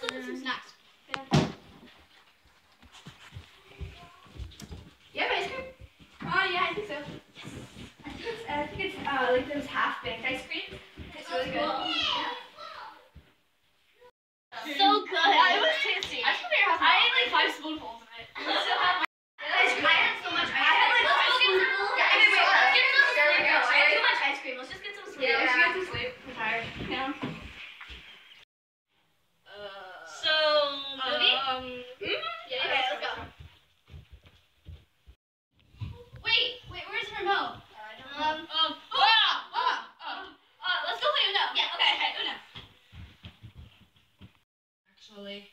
get some snacks. You have ice cream? Oh yeah, I think so. I think it's I think it's uh like those half baked ice cream. It's really good. Yeah. So good. Yeah, it was tasty. I just went to your house. I ate like five spoonfuls of it. I still have my ice cream. I had so much ice I had, like, Let's five go get some- spoonfuls. Yeah, wait, wait, let's get some There we sleep. go. I had too much ice cream. Let's just get some sleep. Yeah, let's Yeah. get some sleep. I'm tired. Yeah. So, movie? Um, Yeah, okay, let's go. Wait, wait, where's the remote? Um, Um, oh, oh, oh, uh, let's go play Uno. Yeah, okay, okay, Uno. actually,